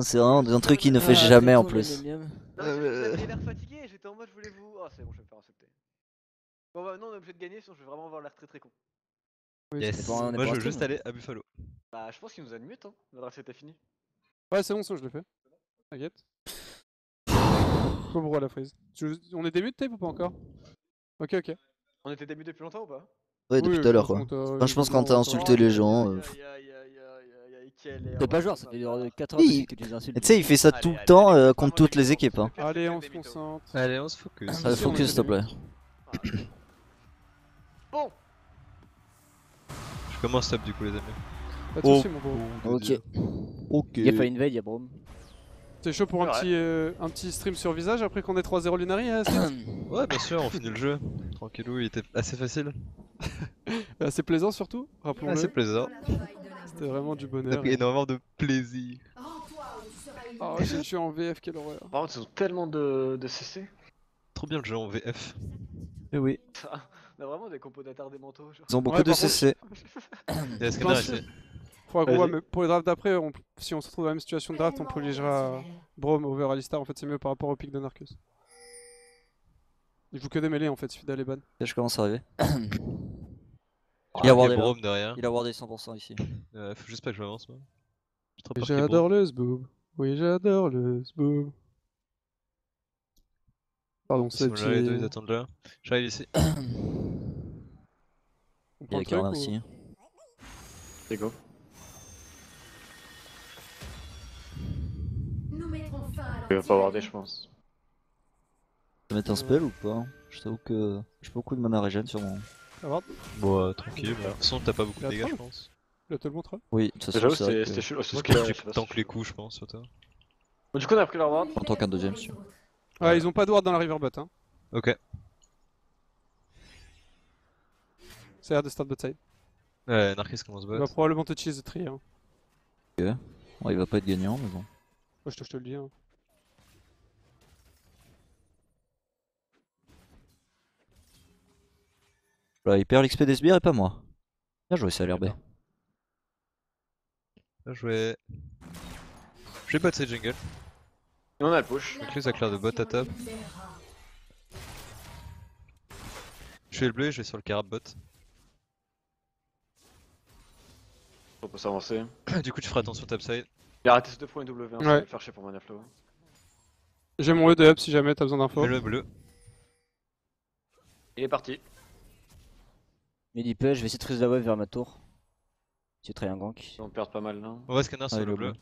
C'est vraiment un truc qu'il ne fait Ah, jamais en plus. Non, Euh, l'air fatigué j'étais en mode je voulais vous. Ah, c'est bon, je vais me faire insulter. Bon, bah, non, on est obligé de gagner, sinon je vais vraiment avoir l'air très très con. Yes. pas- on est Moi je veux juste aller à Buffalo. Bah, je pense qu'il nous a mute, hein. L'adresse était finie. Ouais, c'est bon, ça, je l'ai fait. T'inquiète. Pauvre à la fraise. Tu- On est début de tape ou pas encore? Ok, ok. On était début depuis longtemps ou pas? Ouais, depuis Oui, tout à l'heure je pense quoi. qu'on t'a- Enfin, je pense quand t'as insulté les gens. T'es pas joueur, ça fait Papa. 4 heures Oui. que tu les insultes. Et tu sais, il fait ça Allez, tout le temps allez, euh, contre pas toutes les qui équipes. Hein. Allez, on se concentre. Allez, on se focus. Allez, focus s'il te plaît. Bon, Je commence top du coup les amis. Pas de Oh. soucis, mon bro. Ok. Ok. Il a fallu une veille, y'a Brom. T'es chaud pour un Ouais. petit, euh, un petit stream sur visage après qu'on ait 3-0 Lunari hein, Ouais, bien sûr, on finit le jeu. Tranquillou, il était assez facile. Assez plaisant surtout, rappelons-le. Assez plaisant. C'était vraiment du bonheur. pris énormément de plaisir. Oh, je je suis en VF, quelle horreur. par contre, ils ont tellement de, de CC. Trop bien le jeu en VF. Eh oui. On a vraiment des compos d'attardés mentaux. Genre. Ils ont beaucoup Ouais, de CC. Et. Faudra qu'on voit, Vas-y. mais pour les drafts d'après, on- si on se retrouve dans la même situation de draft, on privilégiera Brom over Alistar. En fait, c'est mieux par rapport au pic de Narcus. Il joue que des mêlées en fait, il suffit d'aller ban. Je commence à arriver. Il Il y a Ward y est là. Brome derrière. Il a wardé 100% ici. Euh, faut juste pas que je m'avance moi. J'adore le sboob. Oui, j'adore le sboob. Pardon, c'est là, les deux, petit. ils attendent là. J'arrive ici. On Il y a ou- aussi. C'est go. Il va pas warder, je pense. Je vais mettre un spell ou pas? Je t'avoue que j'ai beaucoup de mana régène sur mon. Ça va Bon, euh, tranquille. bah. De toute façon, t'as pas beaucoup de dégâts, je pense. Là, te le montre Oui, de toute façon, J'avoue, c'est vrai c'était que chelou. c'est ce que- je tank c'est les coups, je pense, sur toi. Bon, du coup, on a pris leur ward. en tant qu'un deuxième, sûr. Ouais, ils ont pas de ward dans la riverbot. Hein. Ok. Ça a l'air de start bot side. Ouais, Narcus commence Il bot. va probablement te cheese de tri. Hein. Bon, il va pas être gagnant, mais bon. Moi, je te, je te le dis. Hein. Là, il perd l'XP des sbires et pas moi. Bien joué, ça a l'air B. Bien joué. Je vais bot cette jungle. Et on a le push. Donc ça claire de bot à top. Je fais le bleu, je vais sur le carab bot. On peut s'avancer. du coup, tu feras attention topside. Il a arrêté ce 2 points W, hein, ça Ouais. va le faire chier pour mana flow. J'ai mon E de up si jamais t'as besoin d'infos. Le bleu. Il est parti. Il dit peu, je vais essayer de freeze la wave vers ma tour. Tu es très un gank. On perd pas mal là. On va scanner sur Ah, le le bleu.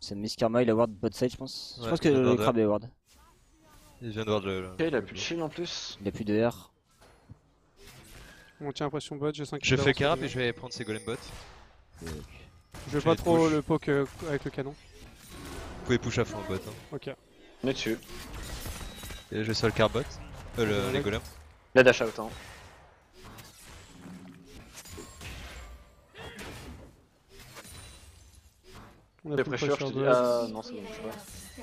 C'est Miss Karma, il a ward bot side, je pense. je pense que le ward. crabe est ward. Il vient de voir le. Ok, il a plus de shield en plus. Il a plus de R. On tient impression bot, j'ai 5 Je fais carab et je vais prendre ses golem bot. Je vais pas trop push. le poke euh, avec le canon. Vous pouvez push à fond en bot. Hein. Ok. On est dessus. Et je vais sur le carab bot. Euh, les golems. Il a dash out. Hein. On a pressures, je pressure te dis. Ah non, c'est bon, je sais pas.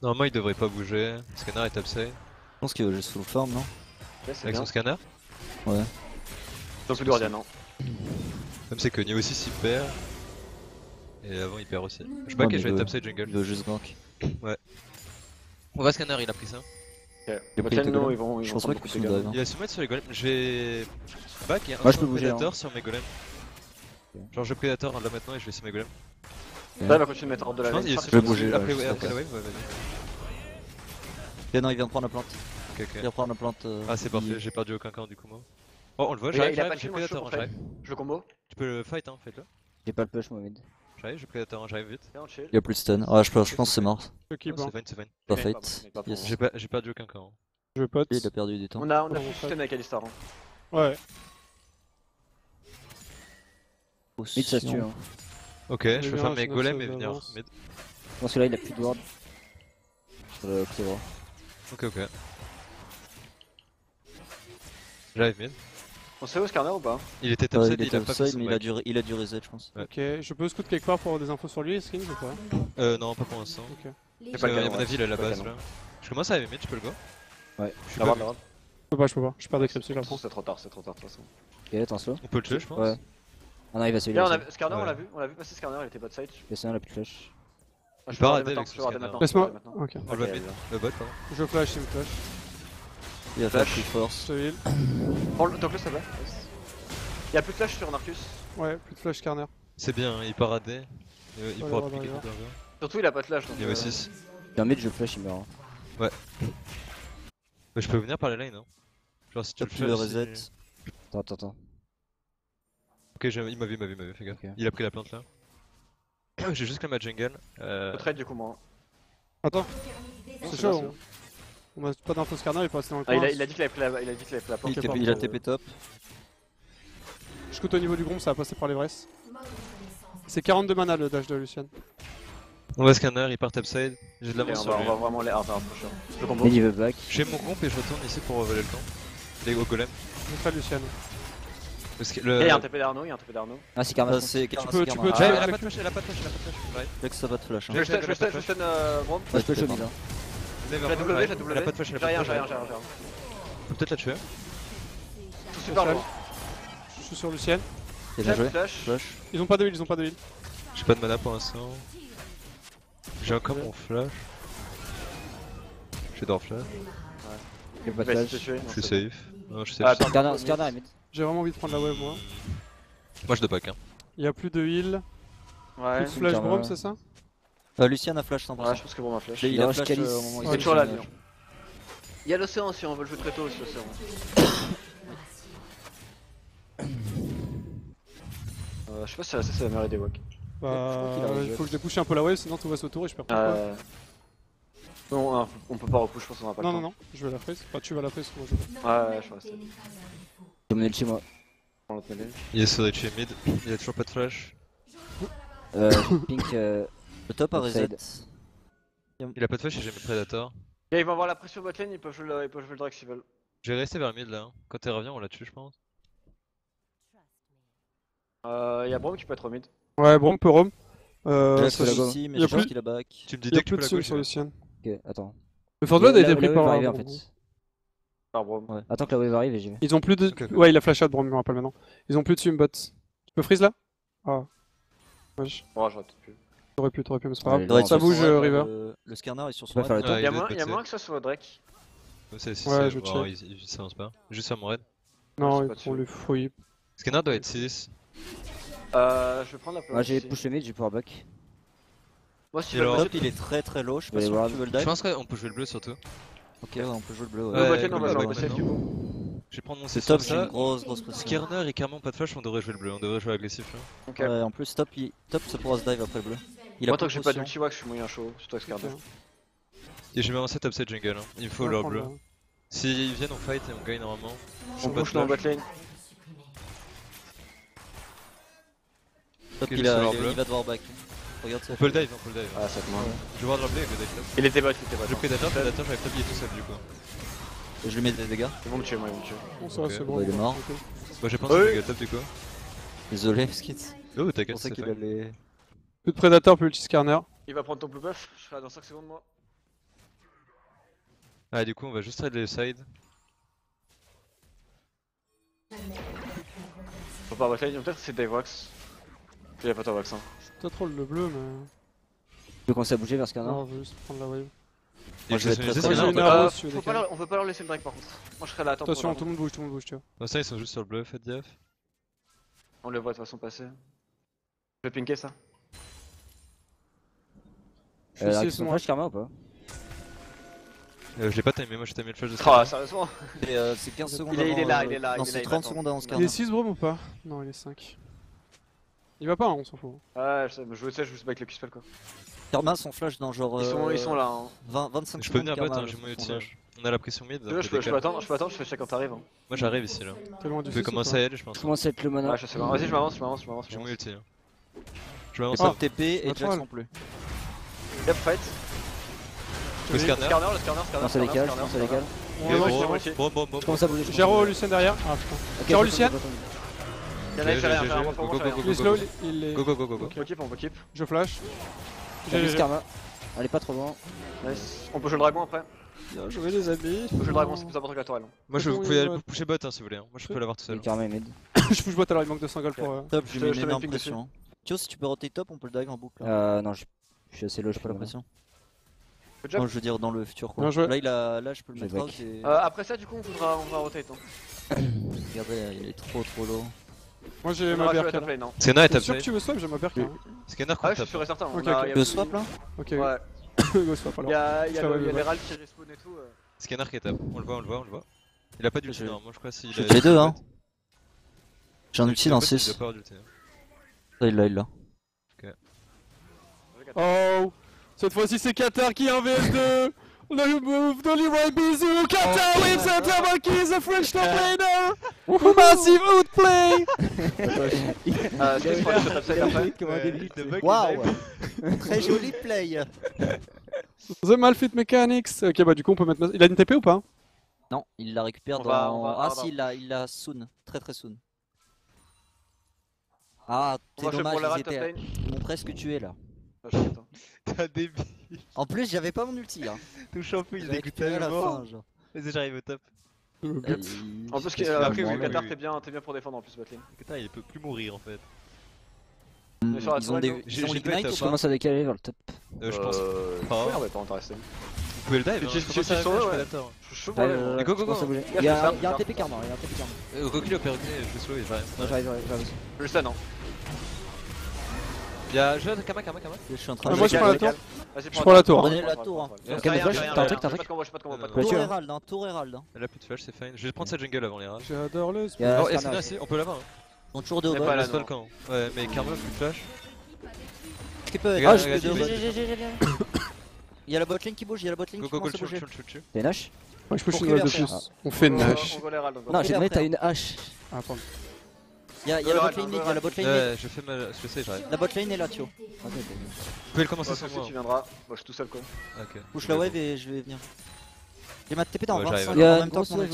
Normalement, il devrait pas bouger. Scanner est topside. Je pense qu'il va juste full farm, non Ouais, Avec bien. son scanner. Ouais. Ont plus de guardian, non. Même c'est que niveau 6 il perd. Et avant il perd aussi. Je sais pas Ouais, que mais je vais le- topside Il jungle. veut juste gank. On va scanner, il a pris ça. Ok. Il a pris ils vont, ils Je vont pense pas qu'ils sont. Il va se mettre sur les golems. Je vais back et un Moi, je instant peux hein. sur mes golems. Genre je prédateur là maintenant et je vais sur mes golems. Là, il va continuer de mettre hors de Je la lane. est Je vais bouger, Après, la wave, ouais, vas-y. Non, il vient de prendre la plante. Ok, Il vient de prendre la plante. euh, Ah, c'est parfait, j'ai perdu aucun camp du coup moi. Oh, on le voit, Il a- j'arrive, j'ai je pour j'arrive. Je le combo. Tu peux le fight, hein, faites-le. J'ai pas le push, moi, mid. J'arrive, j'ai prédateur, j'arrive vite. Viens, on chill. Il y a plus de stun. Ah, je pense, je pense que c'est mort. Hein. c'est fine, c'est fine. Pas pas pas Yes. moi. J'ai pas- aucun camp. hein. Je pote. Il a perdu du temps. On a, on a Oh, stun avec Alistar. Hein. Ouais. Mid, ça se tue. Hein. Ok, Je viens, faire mes golems et venir mid. Je pense que là, il a plus de ward. Sur le Octobre. Ok, ok. J'arrive mid. On sait où Skarner ou pas Il était Euh, topside, il est il a topside, son mais il a dû, il a dû reset, je pense. Ouais. Ok, je peux scout quelque part pour avoir des infos sur lui, Skins ou pas Euh, non, pas pour l'instant. Ok. J'ai Parce pas le à mon ouais. avis, il est à la base là. Je commence à mid, je peux le go Ouais. Je suis La pas la. Je peux pas, je peux pas. Je perds des je la prends. C'est trop tard, c'est trop tard de toute façon. Ok, attends, slow. On peut le tuer, je pense. Ouais. Ah non, il va se Là, a... Skarner, on Ouais. l'a vu, on l'a vu passer Skarner, il était bot side. Personne, on a plus de flash. Ah, je peux regarder à maintenant. Laisse-moi. Ok. On là. Le bot, pardon. Je flash, il me flash. Il a Flash. flash, plus force. Je te heal. Prends le donc le ça va. Y'a plus de flash sur Narcus. Ouais, plus de flash Skarner. C'est bien, hein, il part à D. Et, euh, Il Ouais, pourra ouais, piquer ouais, tout derrière. Surtout, il a pas de flash donc. Niveau euh, 6. Dans mid, je flash, il meurt. hein. Mais je peux venir par les lines, hein. Genre si tu le le fais. reset. Attends, attends, attends. Ok, j'ai- il m'a vu, il m'a vu, il m'a vu, fais gaffe. Il a pris la plante là. J'ai juste la ma jungle. Euh... Je trade du coup, moi. Attends, c'est c'est chaud. On... a pas d'infos il est dans le Ah, il, a, il a dit qu'il avait pris la, il a dit qu'il avait pris la porte. Il, a TP top. Je scoute au niveau du groupe, ça va passer par l'Everest. C'est 42 mana le dash de Lucian. On va scanner, il part topside. J'ai de l'avance on sur va, on va vraiment les hard pusher. Le combo. Mid, il veut back. Je fais mon comp et je retourne ici pour voler le temps. Les go golems. Je fais Lucian. Parce que Et le. il y a un TP d'Arnaud, il y a un TP d'Arnaud. Ah, c'est Karma. Ah, Tu peux- tu peux- Ah, elle a pas de flash, elle a pas de flash, elle a pas de flash. Ça va de flash. Je stun, j'ai je stun, stun euh, mid. J'ai la mind. W, j'ai la Elle a W. pas de flash, elle a J'ai pas de rien, flash. j'ai rien, j'ai rien, j'ai rien. Faut peut-être la tuer. Tout super loin. Je suis sur Lucian. Et bien joué. Flash. Flash. Ils ont pas de heal, ils ont pas de heal. J'ai pas de mana pour l'instant. J'ai encore mon flash. J'ai dans flash. Il Il pas de de flash. Je suis safe. Non, je suis Ah, safe. J'ai vraiment envie de prendre la wave moi. Moi je dois back. Hein. Il y a plus de heal. Ouais. Plus de flash. Brom, c'est ça Euh, Lucien a flash 100%. Ouais, je pense que Brom a flash. Il Il a flash euh, au moment où Il il est toujours là, le- Il y a l'océan aussi, on veut le jouer très tôt aussi, l'océan. Euh, je sais pas si la meilleure idée, Wak. Bah, a il faut que je dépouche un peu la wave, sinon tout va s'autour et je perds pas. Euh... Non, non, on peut pas repush, je pense qu'on aura pas Non, le non, temps. non, je vais la freeze. Enfin, tu vas la freeze, moi je vais. Ouais, ouais, je vais rester. Je vais le chez moi. Il est sur les chez mid. Il a toujours pas de flash. Euh, pink. euh, Le top a reset. Il a pas de flash et j'ai mis Predator. Et ils vont avoir la pression botlane, ils peuvent jouer le, ils peuvent jouer le Drake s'ils veulent. Je vais rester vers mid là. hein. Quand elle revient, on la tue, je pense. Euh, y a Brom qui peut être au mid. Ouais, Brom peut roam. Euh, go. ici, mais Il y a je pense plus- qu'il a back. Tu me dis dès que tu plus peux la sur. Ok, attends. Le a été pris par. arriver en fait. Par Brom. Attends que la wave arrive et j'y vais. Ils ont plus de. Ouais, il a flash out, Brom, je me rappelle maintenant. Ils ont plus de Sumbot. Tu peux freeze là? Ah. Wesh. Bon, j'aurais peut-être pu. T'aurais pu, t'aurais pu, mais c'est pas grave. Ça bouge, euh, River. Le, le scanner est sur son le Y'a moins, y a moins que ça sur le Drake. Ça, Ouais, c'est- je bon, il, il s'avance pas. Juste sur mon raid. Non, ils pas font dessus. les fouilles. Scanner doit être 6. Euh, je vais prendre la place. Moi j'ai push le mid, j'ai pouvoir back. Moi, si le Top il est très très low, je sais pas si voir. tu veux le Je pense qu'on peut jouer le bleu surtout. Ok, ouais, on peut jouer le bleu. Le Ouais. le du coup. Je vais prendre mon C'est 6 top, c'est une ça. grosse grosse pression. Scanner et clairement pas de flash, on devrait jouer le bleu. On devrait jouer agressif là. Ok. Ouais, en plus top, il... top ça pourra se dive après le bleu. Il a Moi, tant que j'ai pas d'ulti, je suis moyen chaud. Surtout avec. Ok. Et je vais avancer topside jungle. Hein. Il me faut prendre bleu. la- S'ils viennent, on fight et on gagne normalement. On J'ai push dans le flash. botlane. Top il, je a... il, il va devoir back. Regarde ça. On peut le dive, on peut le dive. Ah, ça te. Je vais voir leur bleu et vais dive top. Il était bot, il était bot. J'ai Predator, Predator, j'arrive top, il est tout seul du coup. Je lui mets des dégâts. Ils vont me tuer, moi, ils vont me tuer. Bon, ça va, c'est bon. Ouais, il est mort. Bah j'ai pensé que jungle top du coup. Désolé, Skit. Oh, t'inquiète, c'est qu'il fait. allait. Plus de Predator, plus ulti Skarner. Il va prendre ton blue buff, je serai dans 5 secondes, moi. Ah, du coup, on va juste trade les sides. Faut pas botlane, peut-être que c'est Divewax. Il y a pas ta Wax, hein. Peut-être trop le bleu, mais. Je peux commencer à bouger vers Skarner. Non, je vais juste prendre la wave. Moi, je vais être très, bien. tu veux on peut pas leur laisser le Drake par contre. Moi je serai là, attends. Attention, tout le monde bouge, tout le monde bouge, tu vois. Non, ça, ils sont juste sur le bleu, faites gaffe. On les voit de toute façon passer. Je vais pinker ça. Je Euh, suis avec six, son flash Karma ou pas Euh, je l'ai pas timé, moi j'ai timé le flash de Oh, Scanner. sérieusement Et, euh, c'est 15 secondes Il est- il est avant, là, euh, il est là, Non, il est là, il 30 attend. secondes avant Il est Skarner. 6 Brom ou pas? Non, il est 5. Il va pas, hein, on s'en fout. Ouais, je sais, mais je sais, je joue avec le Q-spell quoi. Karma son flash dans genre. Ils sont, euh, ils sont là. Hein. 20, 25 Je peux secondes. venir bot, Karma, hein, j'ai ulti. flash. On a la pression mid. Tu je peux, je peux attendre, je peux attendre, je fais check quand t'arrives. Hein. Moi j'arrive ici là. Peut 6 commencer à aller, je pense. Je commence à être le mana. Ouais, je sais pas. Vas-y, je m'avance, je m'avance, je m'avance. J'ai mon m'avance. ulti. hein. Je vais Et avancer. top TP et Pas Jax trop, non plus. Yep, fight. Le scanner. Skarner, le scanner, scanner. Ça scanner, décale, scanner, non, ça scanner. décale. Bon, bon, j'ai- bon, J'ai commence à Gero bouger. Lucien derrière. Ah putain. Je Lucien. Y'en a, j'ai rien, j'ai rien. Go, go, j'ai go, rien. Il est go, slow, go. il est. Go, go, go, go, go. On peut keep, on peut keep. Je flash. J'ai J'ai Karma. Elle est pas trop loin. Nice. On peut jouer le dragon après. Bien joué les amis. Faut que le dragon, c'est plus important que la tourelle. hein. Moi je vous pouvez aller pusher bot hein, si vous voulez. hein. Moi je peux l'avoir tout seul. est carrément mid. je push bot alors il manque de 5 gold pour. euh, Top, j'ai mis une énorme pression. Tio, si tu peux roter top, on peut le dive en boucle. là. Euh, non, je suis assez low, je J'ai peux pas l'impression. Non, je veux dire dans le futur quoi. Là, il a... là je peux le Je mettre back. out et... Euh, après ça, du coup, on voudra, on rotate. Hein. Regardez, il est trop trop low. Moi j'ai ma aura joué berk la là. top lane. Hein. Scanner est T'es top sûr que tu veux swap J'ai ma berk là. Scanner Ah ouais, contre je suis sûr et certain. Ok, on a- ok. y a- Le swap là Ok, Ouais. go swap Il alors. y a, il y a, Ça va, le- il y a ouais. les râles qui respawn et tout. euh. Scanner qui est top. On le voit, on le voit, on le voit. Il a pas d'ulti normalement, je crois. les deux, hein. J'ai un ulti dans bot, il 6. doit pas avoir d'ulti, hein. Il l'a, il l'a. Oh Cette fois-ci c'est Qatar qui est en VS2 Le move d'Oliver Bizou. Qatar wins a double kill the French top laner. Massive outplay. Euh, que après Ouais, the Waouh. Dive. Très joli play. The Malfit Mechanics. Ok bah du coup on peut mettre... ma- Il a une TP ou pas? Non, il la récupère On dans... va- on va- ah pardon. si, il l'a, il l'a soon. Très très soon. Ah, On jouer dommage, ils, étaient... ils m'ont presque tué là. Ah, je t'attends. T'as débile. En plus, j'avais pas mon ulti hein. Touche un peu, il dégoûte récupéré à la tellement. fin, genre. Vas-y, j'arrive au top. Il- En plus, euh, après, oui, Qatar, t'es bien, t'es bien pour défendre en plus, botlane. Putain, il peut plus mourir en fait. La Ils ont des... pas ou Je pas commence à décaler vers le top. Euh, je pense. Euh, Ah. ouais, on va pas intéresser. Vous pouvez le dive, hein. je commence à ouais. Je suis euh, go, go, go. Il y a un ça, il y a un c'est TP karma, il y a un TP karma. Euh, perruqué, je vais slow j'arrive, j'arrive. Je le stun, hein. Y'a je Kama, Kama, Kama. Je suis en train Ah, de... moi, je prends la tour. Vas-y, Je prends la tour. Prenez la tour, hein. T'as un truc, t'as un truc. Tour tu. Herald, hein, tour Herald. hein. Elle a plus de flash, c'est fine. Je vais prendre sa jungle avant les rats. J'adore le Oh, on peut l'avoir. hein. Toujours On pas non. le camp. Ouais, mais Karma, plus de flash. Peut Regarde, Ah, je peux deux la botlane qui bouge, il y a la botlane qui commence à bouger. T'as une hache? Ouais je une wave de plus. On fait les râles, donc. Non, j'ai t'as hein. une hache. Ah pardon. Il y a, il y a la Herald, botlane mid, il y a la botlane mid. Ouais, je fais ma. Je sais, j'arrive. La botlane est là, ok. Vous pouvez le commencer Moi, sans moi. tu viendras. Moi, je suis tout seul, quoi. Ok. Push la wave et je vais venir. J'ai ma TP dans Ouais, 25 j'arrive. Il y en a même temps que mon.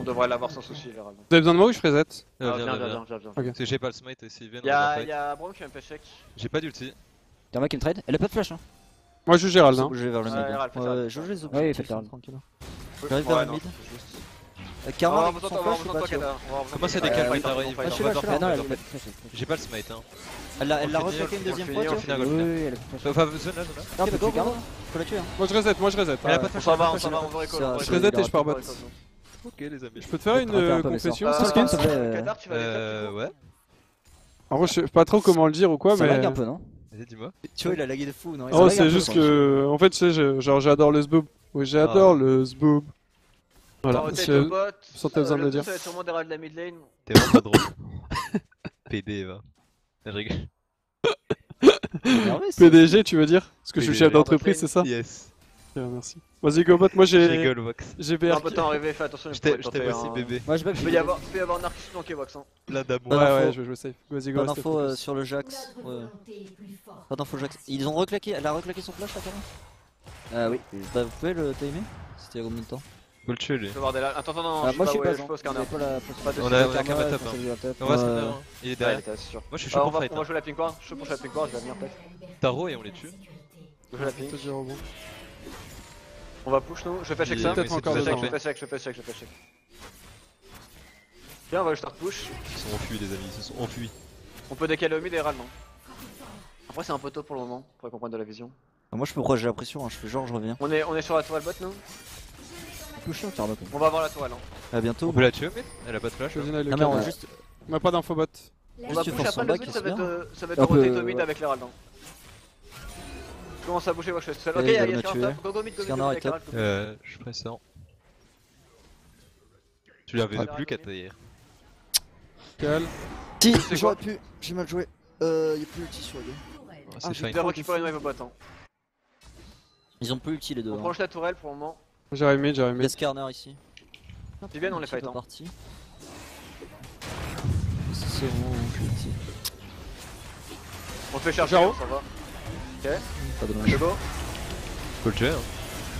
On devrait l'avoir sans souci, les râles. Vous avez besoin de moi ou je reset Euh, Ah, Viens, Viens, viens, viens. Parce que j'ai pas le smite et s'ils viennent, on Y'a a Brom qui fait un pêche J'ai pas d'ulti. T'as un mec qui me trade Elle a pas de flash, hein. Moi je joue Gérald hein. bouger vers le mid. Je joue les Ouais, objectifs. J'arrive vers le mid. Karma, son flash ou pas besoin Comment de ça toi. décale, Ouais, il arrive, Ah. J'ai pas le smite, hein. Elle l'a- reclaqué une deuxième fois. Enfin, zone là. Non, mais go. Faut la tuer, hein. Moi je reset, moi je reset. Elle a Ouais. pas de On flash. s'en va, on s'en va, de on va recall. Ça- on va je reset et je pars bot. Ok, les amis. Je peux te faire une euh, confession sans Euh, tu ouais. En vrai je sais pas trop comment le dire ou quoi Ça mais... lag un peu, non Vas-y, dis-moi. Tio, il a lagué de fou, non? Oh c'est juste que... En fait tu sais, je- genre j'adore le sboob. Oui j'adore Ah. le sboob. Voilà. Bot. sans t'as besoin de Euh, le dire. Ça va être sûrement râles de la mid lane. T'es vraiment pas drôle. PD, va. Je rigole. PDG tu veux dire? Parce que je suis chef d'entreprise c'est ça? Yes. Merci. Vas-y go bot, moi Je j'ai... rigole, Vox. J'ai BR... de temps arrivé, fais attention. Je t'aime aussi, bébé. Moi, je peut y avoir, peut y avoir un arc flanqué, Vox. hein. Plein d'amour. Pas Ouais ouais je vais jouer safe. Vas-y go Pas restez d'info euh, sur le Jax. Ouais. Pas d'info Jax. Ils ont reclaqué, elle a reclaqué son flash là même? Ah oui. Bah vous pouvez le timer C'était il y a combien de temps? Faut le tuer, lui. Attends, attends, non, Ah, Moi, je suis pas je pose de On a- ouais, on top, va. Il est derrière. Moi, je suis Ah, chaud on pour va fight. on va hein. jouer la pink ward, je suis pour la pink ward, je vais venir peut-être. Taro et on les tue. Je joue la rebond. On va push nous, je fais check ça. Je fais check, je fais check, je fais check, je fais check. Viens, on va le start push. Ils sont enfuis, les amis. Ils se sont enfuis. On peut décaler au mid et râle, non Après, c'est un peu tôt pour le moment, faudrait qu'on prenne de la vision. Bah, Moi je peux proche, j'ai la pression, hein. je fais genre je reviens. On est, on est sur la tourelle bot, nous On va avoir la tourelle. Hein. À bientôt. On peut la tuer, mais elle a pas de flash. Je hein. Non mais on va juste. On a pas d'info bot. On Juste va push après le but, ça va être, ça va être de mid avec Je commence à bouger, moi je seul. Ok, il tuer. top, go go mid, go mid, avec. Euh, je suis pressant. Tu l'avais Ah. de plus qu'à tailler. Cal. Si, j'aurais pu, j'ai mal joué. Euh, y'a plus ulti sur les deux. Oh, Ah, C'est j'ai fine. Je vais récupérer une wave au bot. Hein. Ils ont plus ulti les deux. On hein. prend juste la tourelle pour le moment. J'arrive mid, j'arrive mid. Ici. Ils viennent, on les fight. pas Hein. parti. C'est bon, ulti. On se fait chercher, Jaro. ça va. Pas dommage. Je go. Faut le tuer. hein.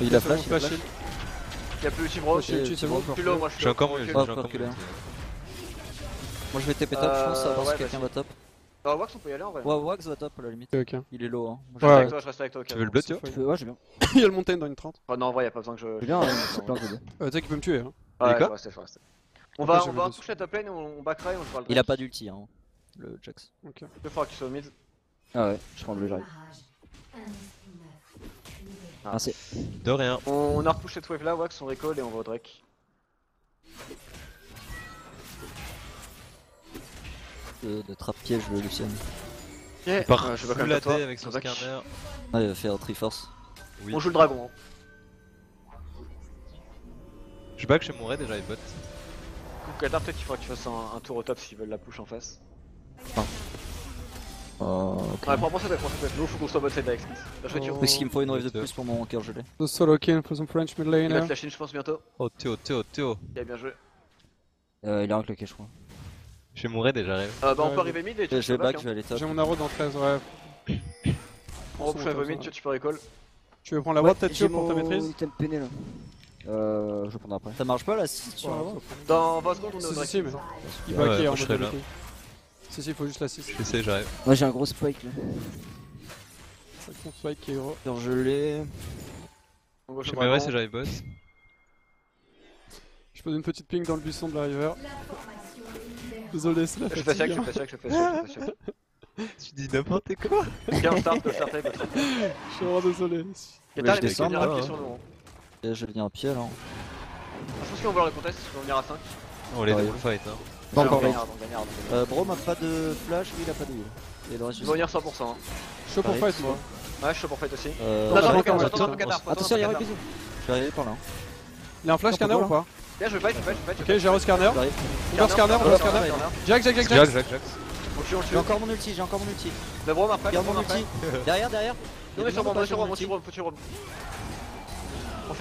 Il a flash, il a Flash. Y'a plus ulti bro. Flash et ulti, c'est bon. Plus low, moi je suis encore hein. Moi je vais TP top, je pense, Euh, à voir ouais, si quelqu'un va top. Bah, Wax, on peut y aller en vrai. Ouais, Wax va top à la limite. Ok, ok. Il est low, hein. Moi, Je reste Ouais. avec toi, je reste avec toi. au Tu veux où. le blood, tu vois Tu peux- Ouais, veux bien. Il y a le montagne dans une 30. Oh, non, en vrai, y'a pas besoin que je. Veux bien, hein, c'est plein de deux. Euh, tu sais qu'il peut me tuer. Hein. Il est Ouais, quoi je vais rester, je vais rester. On Après, va, j'ai on va toucher la top lane, on, on backera et on jouera le Il a pas d'ulti, hein. Le Jax. Ok. Il faudra que tu sois au mid. Ah ouais, je prends le bleu, j'arrive. Ah. Merci. De rien. On, on a repoussé cette wave là, Wax, on recall et on va au Drake. De, de trap piège, le Lucian. Ok, Il euh, je vais pas toi. Avec son scanner. Ouais, il va faire Triforce. Oui. On joue le dragon. Hein. Je back chez mon raid déjà, les bots. Donc, Qatar, peut-être qu'il faudra que tu fasses un, un tour au top s'ils veulent la push en face. Oh, ok. Ouais, prends ça, prends ça. Nous, faut qu'on soit bot side avec Smith. Je vais tuer. Oh. Parce qu'il me faut une wave de plus pour mon cœur gelé. The solo kill for some French mid Il va laner. flash in, je pense, bientôt. Oh Théo, Théo, Théo. Ok, bien joué. Euh, il est unclocké, je crois. Chez mon raid et j'arrive. Euh, bah, on peut arriver mid et tu Je vais peux back, je vais aller top. J'ai mon arrow dans 13, ouais. On repousse un Comme mid, tu tu peux recall. Tu veux prendre la ward peut-être J'ai Théo, pour ta maîtrise là. Euh, je vais prendre après. Ça marche pas là si tu Dans 20 secondes, on est au Si, Drake. si, mais- Il back ouais, en je mode là. Si, si, il faut juste la 6. J'essaie, j'arrive. Moi j'ai un gros spike là. C'est mon spike qui est gros. Va Chez jouer mes dragon. raid et j'arrive boss. Je pose une petite ping dans le buisson de la river. Désolé, c'est la Je fatigue. je fais sec, je fais je fais. Tu dis n'importe quoi. On start, on start, on start. Je suis vraiment désolé. Qatar, je les mecs, descends, on ira là, pied hein. sur hein. Et je vais venir à pied là. Je pense qu'on va voir le contest, on va venir à 5. On les double fight. Hein. On on gagnard. Euh, Brom a pas de flash, lui il a pas de heal. Le Il va sais. venir 100%. hein. Je suis pour fight moi. Ouais, je suis pour fight aussi. Euh, Attends, attends, attends, attends, attends, attends, attends, attends, Attention, il y a un Qatar. bisou. Je vais arriver par là. Il a un flash Attends, Viens, le le. Le le fait le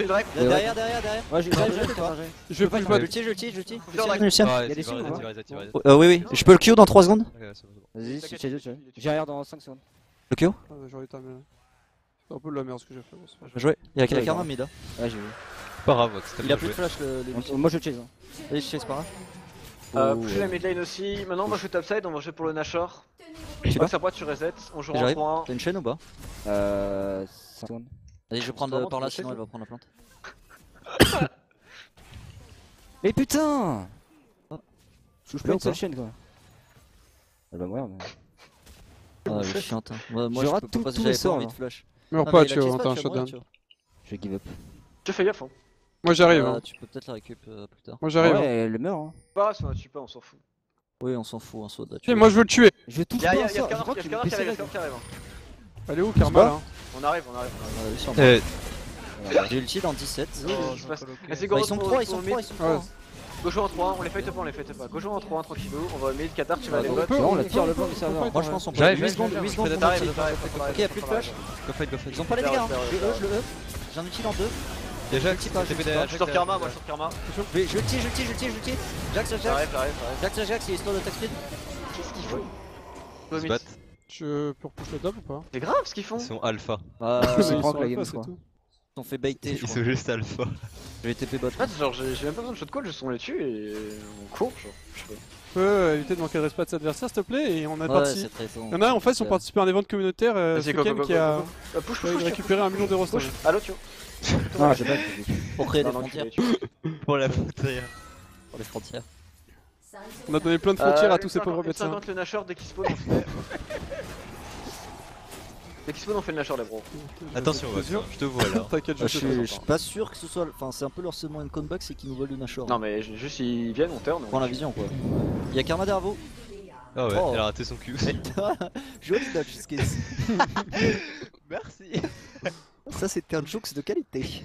Drake. Ouais, Derrière, derrière, derrière. Ouais, j'ai Ouais, j'arrive, ouais, j'arrive, toi. j'arrive. Je vais push Je bot. ulti, je ulti, je ulti. Sur la- Lucian. Ah, Il y a des c'est signes ou vas-y, pas vas-y, vas-y, vas-y. Euh, oui, oui. Je peux le Q dans 3 secondes Ok, c'est c'est. Vas-y, c'est J'ai dans 5 secondes. Le Q Ah, J'aurais été amené. C'est un peu de la merde ce que j'ai fait. c'est. Joué. Il y a Ouais, quelqu'un bah. en mid. hein. Ouais, j'ai vu. Pas grave, Vox, t'as Il a plus de flash le le. Moi je chase. hein. Allez, je pas grave. Euh, Oh. La mid lane aussi. Maintenant, moi je suis topside, on va jouer pour le Nashor. Je sais Pas ça pointe, tu reset. On joue en. 3-1. T'as une chaîne ou pas Euh. 5 secondes. Allez, je vais prendre euh, par là, sinon elle va prendre la plante. Mais putain Ah. Je touche Là pas une seule chaîne quoi. Elle va mourir mais. Ah, elle est chiante. hein. Moi, moi Je je rate tout- tous j'avais les pas sorts, envie là. de flash. Meurs Ah, pas, tu vois, chase t'as un vois. Je vais give up. Tu fais gaffe. Hein. Moi j'arrive. Euh, hein. Tu peux peut-être la récup euh, plus tard. Moi j'arrive. Ouais, hein. elle meurt hein. Pas, si on la tue pas, on s'en fout. Oui, on s'en fout, un saut de la Ok, moi je veux le tuer. Je touche Y'a pas y'a me qui arrive, qui arrive. hein. Elle est où Karma On arrive, on arrive. On en Eh, J'ai ulti dans 17. Oh, je passe. Vas-y, Bah, go, ils sont go, 3, ils sont mid. 3, ils sont Ouais. 3. Gojo en 3, on les fight pas, on les fight pas. Gojo en 3, tranquillou. On va mid, Qatar, tu vas Ah, aller bot. Non, on la tire le peut va. fight, Moi je pense on peut. J'arrive, 8 j'arrive, secondes, j'arrive. 8 secondes Ok, y'a plus de flash. Go fight, go fight. Ils ont pas les Faire, dégâts. hein. faire, J'ai faire. E, je le E. Un ulti dans 2. Jack, Ulti pas, derrière Je suis sur Karma, moi je suis sur Karma. Je vais- je je ulti, je je ulti. Jax, Jax, Jax. J'arrive, j'arrive, j'arrive. Jax, Jax, il est slow d'attaque speed. Qu'est-ce mid. battent. Tu peux repush le top ou pas? C'est grave ce qu'ils font. Ils sont alpha. Bah, c'est ils sont alpha, game, c'est je tout. Sont fait baiter, je Ils sont juste alpha. Je vais TP bot. En fait, genre, j'ai j'ai même pas besoin de shot call, juste on les tue et on court. Genre, je sais pas. Tu peux éviter de manquer de respect à tes adversaires s'il te plaît et on a Ouais, parti. Il y en a en fait, ils ont participé à un event communautaire euh, Vas-y, ce go, go, qui go, a. Euh, Push, push, push. récupéré un million d'euros. Allo, tu j'ai pas. Pour créer des frontières. Pour la frontière. Pour les frontières. On a donné plein de frontières Euh, à tous ces F50, pauvres médecins. F50 le Nashor dès qu'il spawn on fait. Dès qu'il spawn on fait le Nashor les bros. Attention, je te vois là. T'inquiète, Ah, je je, sais suis, je suis pas sûr que ce soit. Enfin, c'est un peu leur seulement comeback, c'est qu'ils nous volent le Nashor. Non mais juste ils viennent, on turn. Prends la vision quoi. Il y a Karma vous. Ah ouais, Oh. elle a raté son cul. Joli dodge jusqu'ici. Merci. Ça c'était un jokes de qualité.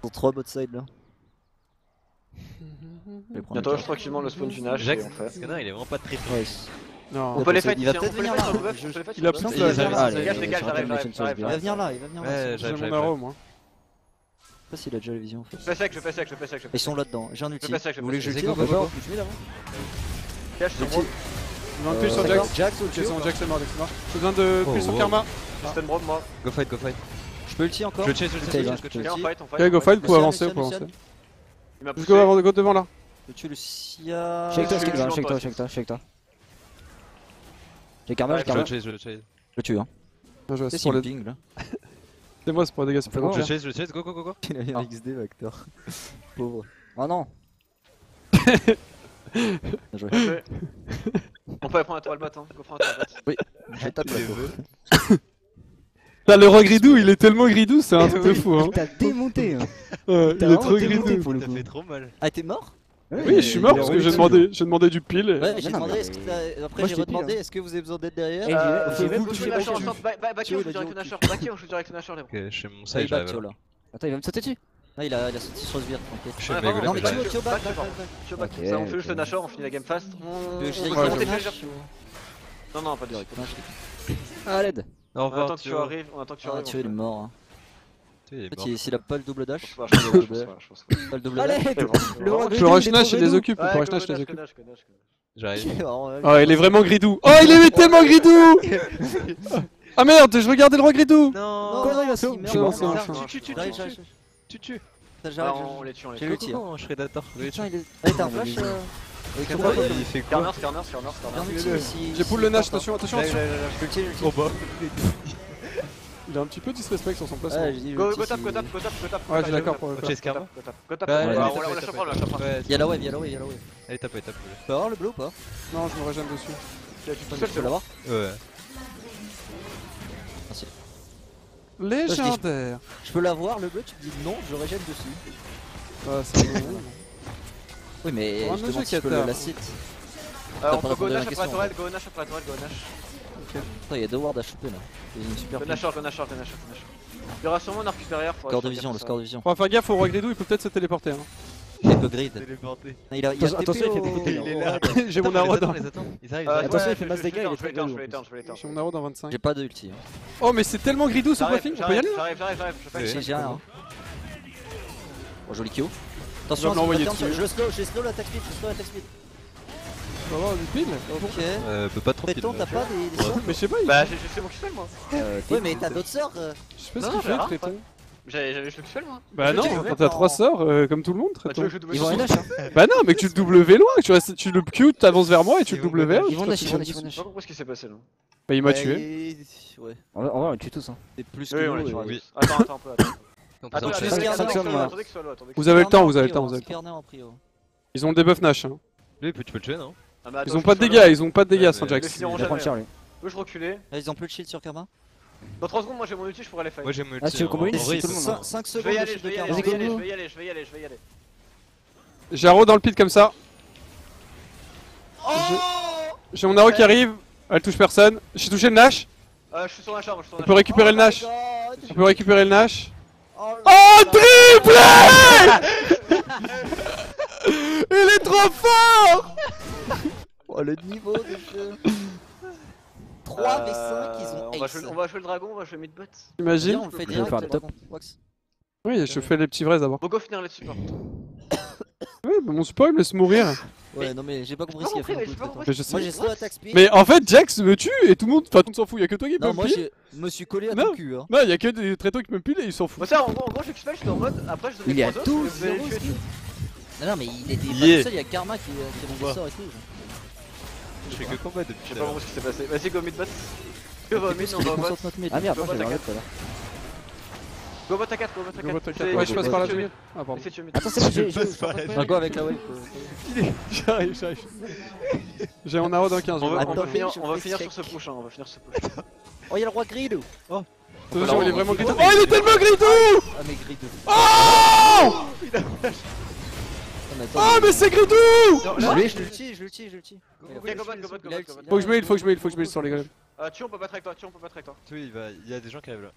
Pour 3 bot side là. Je Bientôt le lâche tranquillement le spawn du Nash canard, il est vraiment pas très Ouais. Non. On peut les Il va fight ici, hein, peut-être venir fight là. sur fight Il a sur de. Ah, Il va venir là, il va venir là. Ouais, Je J'ai mon arrow moi. sais pas s'il a déjà la vision en fait. Je fais sec, je fais sec, je fais sec, je fais Ils sont là-dedans. J'ai un. Je je Vous voulez que je le tire Go, go, go. Cache sur. Il va sur Euh, Jax. Jax ou Jax est mort, Jax est mort. J'ai besoin de Oh, son wow. karma. Stun moi. Go fight, go fight. Je peux ulti encore Je chase, je le Ok, chase, je là, le j'ai Carmage, Carmage. Je le chais. Je le tue, hein. C'est sur le ping là. C'est moi, c'est pour les dégâts. Bon, je hein chase, je chase, go go go go. Il a un XD, Vector. Pauvre. Oh non Bien joué. On peut prendre un tour le matin. Go prendre un tour Oui, je tape la Là, le regridou, il est tellement gridou, c'est un truc de fou. Hein. Il t'a démonté. Hein. il est trop gridou. Il t'a fait trop mal. Ah, t'es mort? Oui, je suis mort parce que j'ai demandé, j'ai demandé du pile. Et... Ouais, j'ai demandé, est-ce que après j'ai redemandé, est-ce que vous avez besoin d'être derrière euh, J'ai même touché Nasher ensemble, Baki on joue direct Nasher, Baki on joue direct Nasher les gars. Ok, chez mon side ah, bah, là. Attends, il va me sauter dessus Non, il a, sauté sur le Sbire, tranquille. Je non, mais Tio, Tio back, back. On fait juste le on finit la game fast. Non, non, pas direct. Ah, l'aide. On attend que tu arrives, on attend que tu ah, arrives. Mort. Hein. S'il a pas le double dash, le double rush Nash il les occupe. Le rush Nash les occupe. J'arrive. Oh, il est vraiment gridou. Oh, il est tellement gridou. Ah merde, je regardais le roi gridou. Non, Tu tues, tu tues. On les tue, on les tue. Je serai d'accord. T'as un flash il fait quoi J'ai poule le Nash, attention, attention. Oh bah. Il a un petit peu disrespect sur son ah, placement. Go, go tap, go tap, go tap, ah, go tap. Ouais, j'ai l'accord pour le faire. Go tap, go tap. On la chope, on la chope. Y'a la wave, y'a la wave, y'a la wave. Allez, tape, tape. Tu peux avoir le bleu ou pas Non, je me régène dessus. Tu peux l'avoir Ouais. Merci. Légendaire. Je peux l'avoir, le bleu, tu me dis non, je régène dessus. Ah, c'est bon. Oui, mais je te demande si peux le euh, go Nash après la tourelle, go Nash après la tourelle, go Nash. Il y a deux wards à choper là. Il y a une super. Donne la charge, donne la charge, donne. Il y aura sûrement un arcus derrière. Score de vision, le score de vision. On va faire gaffe au roi Gledou, il peut peut-être se téléporter. Hein. Il peut grid. Il a, il a attention, il fait des Il est là. J'ai mon arrow dans. Attention, il fait masse dégâts. Je vais je vais je J'ai mon arrow dans 25. J'ai pas de ulti. Hein. Oh, mais c'est tellement gridou ce briefing, on peut y aller hein. J'arrive, j'arrive, j'arrive. J'ai rien. Hein. Bon, joli Kyo. Attention, je le slow, j'ai slow l'attaque speed, slow l'attaque speed. On va voir le pile Ok. Euh, peut pas trop pile. t'as pas des, des sorts Mais je sais pas. Il... Bah, je, je suis bon moi. Euh, ouais, mais t'as d'autres sorts. Euh. Je sais pas ce qu'il fait, Tréton. Je le seul moi Bah non, t'as 3 sorts, euh, comme tout le monde, bah, Tréton. Ils vont lâche hein Bah non, mais que tu le W loin, tu, restes, tu le Q, t'avances vers moi et tu le W out. Ils vont lâche, ils vont lâche, ils vont lâche. Je comprends ce qui s'est passé là. Bah il m'a bah, tué. Ouais. On va on tue tous hein. T'es plus que nous. Attends, attends un peu, attends. Vous avez le temps, vous avez le temps, vous avez le temps. Ils ont le debuff Nash hein. Lui, tu peux le tuer non ah, ils ont pas de dégâts, ils ont pas de dégâts, Sanjax. finiront Il va prendre Je reculais. Ah, ils ont plus de shield sur Karma Dans 3 secondes, moi j'ai mon outil, je pourrais les fight. Moi j'ai multi. Ah, tu veux hein. combo 5 hein. secondes je vais y aller, je vais y aller, je vais y aller, dans le pit comme ça. Oh J'ai mon arrow qui arrive, elle touche personne. J'ai touché le Nash, Euh, Je suis sur la charme, je suis on peut récupérer le oh, Nash. On peut récupérer le Nash. Oh, oh Triple Il est trop fort Oh le niveau de jeu 3 euh, 5 ils ont on va, jouer, on va, jouer, le dragon, on va jouer midbot. T'imagines On fait direct le top. Oui, je euh, fais les petits vrais d'abord. Bogo finir là-dessus par contre. Ouais, mais mon spoil me laisse mourir. Ouais, mais... non, mais j'ai pas compris ce qu'il a fait. Mais je moi j'ai speed. Mais en fait, Jax me tue et tout le monde, enfin, tout s'en fout. Y'a que toi qui peux me pile. Non, moi je me suis collé à non. ton cul. Hein. Non, y'a que des tréteaux qui me pile et ils s'en foutent. Bah, ça, en gros, en je suis en mode. Après, je donne les 3 autres. Il y a 12 Non, non, mais il était pas tout seul, y'a Karma qui, euh, qui sort et tout. Je fais que combat depuis. Je sais pas vraiment ce qui s'est passé. Vas-y, go mid bot. Go bot mid, on va bot. Ah merde, moi j'avais tout à l'heure. Go bot à 4, go bot à 4. Ouais, je passe par la tuile. Ah pardon. Attends, c'est bon, je passe par la Go avec la wave. J'arrive, j'arrive. J'ai en arrow d'un 15. On va finir sur ce prochain, on va finir sur ce prochain. Oh, y'a le roi Gridou. Oh. Attention, il est vraiment Oh, il est tellement Gridou Ah mais Gridou. Oh Il a ah mais c'est Gridou Je l'ulti, je l'ulti, je l'ulti. Faut que je me heal, faut que je me heal, faut que je me heal sur les gars. Euh, tu on peut pas avec toi, tu on peut pas avec toi. Oui, il y a des gens qui arrivent là.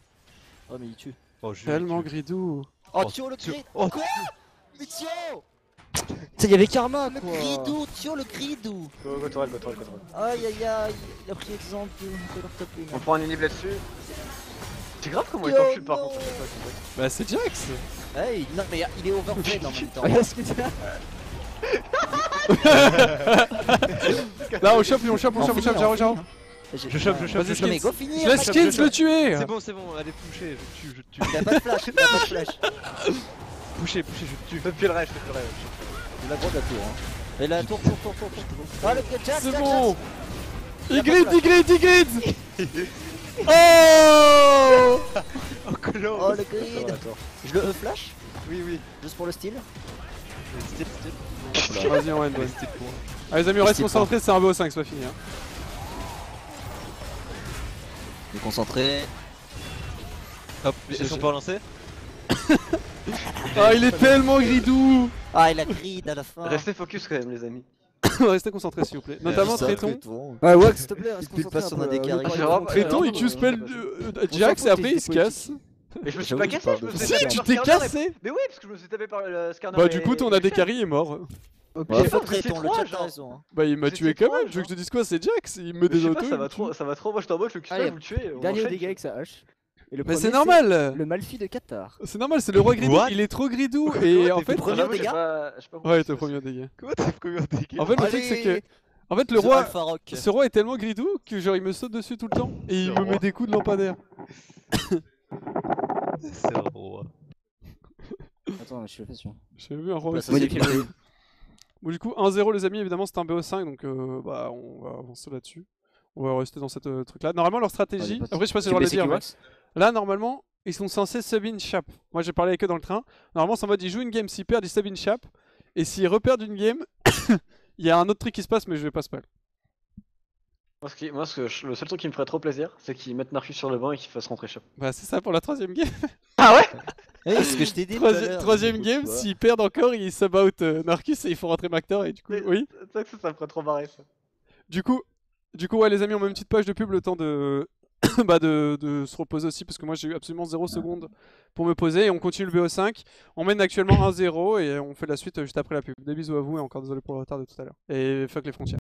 Oh mais il tue. Tellement Gridou. Oh Tio le grid Oh quoi Mais Tio Putain y'avait Karma quoi Gridou, Tio le Gridou Go go tourelle, go tourelle, go tourelle Aïe aïe aïe, il a pris exemple, on prend un inhib là-dessus C'est grave comment il t'encule par contre Bah c'est Jax Hey, non mais il est overplayed en même temps. Regarde ce que tu as. Là on chope, on chope, on chope, on chope, Jaro, Jaro. Je chope, je chope, je chope. Go finir. Laisse Kids le tuer. C'est bon, c'est bon, allez pousser, je tue, je tue. Il a pas de flash, il a pas de flash. Pousser, pousser, je tue. Depuis le rêve, depuis le rêve. Il la grosse la tour hein. Et la tour, tour, tour, tour, tour. Ah le Jack, C'est bon. Igrid, Igrid, Igrid. Oh Oh le grid Je le flash Oui, oui. Juste pour le style Style, style. Vas-y, on style pour moi. Allez les amis, on reste concentrés, c'est un BO5, c'est pas fini. Hein. Est concentré. Hop, est-ce qu'on peut relancer Ah, il est tellement gridou Ah il a grid à la fin Restez focus quand même, les amis. Restez concentrés s'il vous plaît. Notamment Tréton. Ouais, Wax, s'il te plaît, reste pas concentré sur un euh. Tréton, il non, tue non, spell non, On Jax et après il se casse. Mais je me suis pas cassé, je me suis ça. tapé Tu t'es cassé Mais oui, parce que je me suis tapé par le scanner. Bah du coup ton et AD Michel. carry est mort. Ok, Ouais, faut faut Tréton, le chat a genre. raison. hein. Bah il m'a tué quand même, tu veux que je te dise quoi c'est Jax, il me je désauto. pas, ça va trop, ça va trop. Moi j'étais en mode, je le kiffe, vous le tuez. Dernier dégâts avec sa hache. Et le Mais premier, c'est normal Le Malfi de Qatar. C'est normal, c'est le roi gridou, What? Il est trop gridou Ouais, et en t'es fait... premier pas- pas compris Ouais, t'es premier dégâts. Comment t'as combien de dégâts En fait le truc c'est que... En fait le The roi... Alpha Rock. Ce roi est tellement gridou que genre il me saute dessus tout le temps et il Le me roi. met des coups de lampadaire. C'est un roi. Attends, je le fais sur. J'ai vu un roi aussi. Modifier le- Bon du coup 1-0 les amis évidemment c'est un BO5 donc euh, bah on va avancer là-dessus. On va rester dans cette euh, truc là. Normalement leur stratégie, pas de- après je sais pas si je dois le dire, mais Wax là normalement ils sont censés sub in chap. Moi j'ai parlé avec eux dans le train. Normalement c'est en mode ils jouent une game, s'ils perdent ils sub in chap. Et s'ils reperdent une game, il y a un autre truc qui se passe mais je vais pas spoil. Moi, ce qui- moi, ce que je- le seul truc qui me ferait trop plaisir, c'est qu'ils mettent Narcus sur le banc et qu'ils fassent rentrer Chop. Bah c'est ça pour la troisième game. Ah ouais? Eh, c'est ce que je t'ai dit Troisi- troisième game, s'ils perdent encore ils sub out euh, Narcus et il faut rentrer Mactor et du coup Mais- oui. C'est vrai que ça, ça me ferait trop marrer ça. Du coup, du coup, ouais, les amis, on met une petite page de pub le temps de, bah, de, de se reposer aussi parce que moi j'ai eu absolument 0 secondes pour me poser et on continue le BO5. On mène actuellement 1-0 et on fait la suite euh, juste après la pub. Des bisous à vous et encore désolé pour le retard de tout à l'heure. Et fuck les frontières.